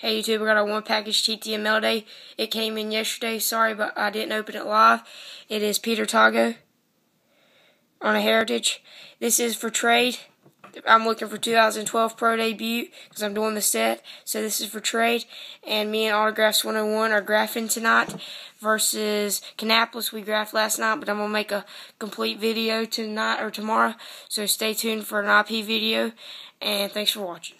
Hey YouTube, I got a one package TTM mail day. It came in yesterday. Sorry, but I didn't open it live. It is Peter Tago on a Heritage. This is for trade. I'm looking for 2012 Pro Debut because I'm doing the set. So this is for trade. And me and Autographs 101 are graphing tonight versus Kannapolis. We graphed last night, but I'm going to make a complete video tonight or tomorrow. So stay tuned for an IP video. And thanks for watching.